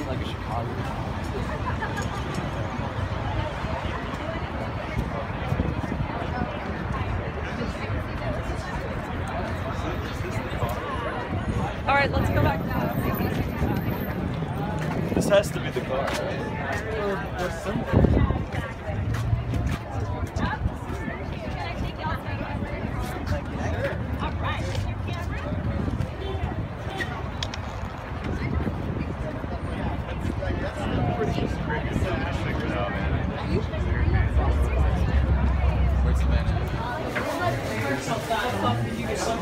eat like a Chicago. All right, let's go back. This has to be the car. Right?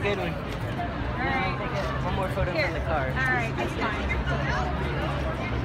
a good one. All right. One more photo Here. from the car. All right, that's fine.